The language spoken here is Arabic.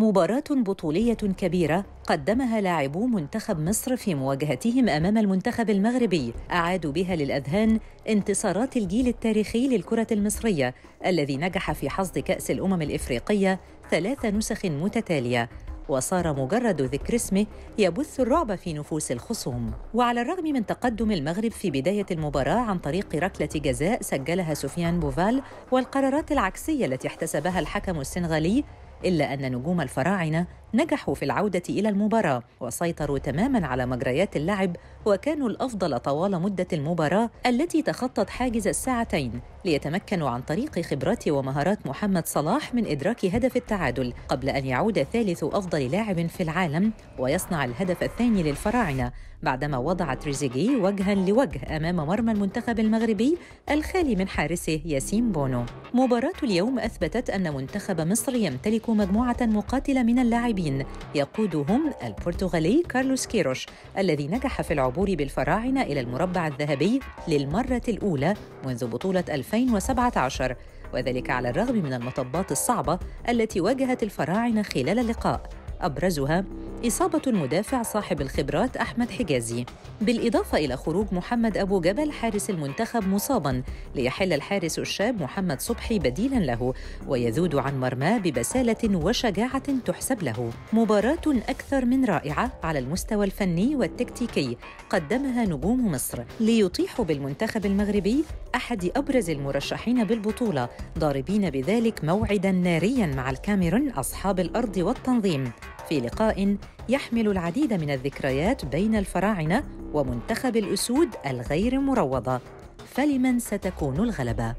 مباراة بطولية كبيرة قدمها لاعبو منتخب مصر في مواجهتهم أمام المنتخب المغربي أعادوا بها للأذهان انتصارات الجيل التاريخي للكرة المصرية الذي نجح في حصد كأس الأمم الإفريقية ثلاث نسخ متتالية. وصار مجرد ذكر اسمه يبث الرعب في نفوس الخصوم. وعلى الرغم من تقدم المغرب في بداية المباراة عن طريق ركلة جزاء سجلها سفيان بوفال والقرارات العكسية التي احتسبها الحكم السنغالي إلا أن نجوم الفراعنة نجحوا في العودة إلى المباراة وسيطروا تماما على مجريات اللعب وكانوا الأفضل طوال مدة المباراة التي تخطت حاجز الساعتين ليتمكنوا عن طريق خبرات ومهارات محمد صلاح من إدراك هدف التعادل قبل أن يعود ثالث أفضل لاعب في العالم ويصنع الهدف الثاني للفراعنة بعدما وضع تريزيجي وجها لوجه أمام مرمى المنتخب المغربي الخالي من حارسه ياسين بونو. مباراة اليوم أثبتت أن منتخب مصر يمتلك مجموعة مقاتلة من اللاعبين يقودهم البرتغالي كارلوس كيروش الذي نجح في العبور بالفراعنة إلى المربع الذهبي للمرة الأولى منذ بطولة 2017 وذلك على الرغم من المطبات الصعبة التي واجهت الفراعنة خلال اللقاء. أبرزها إصابة المدافع صاحب الخبرات أحمد حجازي. بالإضافة إلى خروج محمد أبو جبل حارس المنتخب مصاباً ليحل الحارس الشاب محمد صبحي بديلاً له ويذود عن مرماه ببسالة وشجاعة تحسب له. مباراة أكثر من رائعة على المستوى الفني والتكتيكي قدمها نجوم مصر. ليطيحوا بالمنتخب المغربي أحد أبرز المرشحين بالبطولة ضاربين بذلك موعداً نارياً مع الكاميرون أصحاب الأرض والتنظيم. في لقاء يحمل العديد من الذكريات بين الفراعنة ومنتخب الأسود الغير مروضة فلمن ستكون الغلبة؟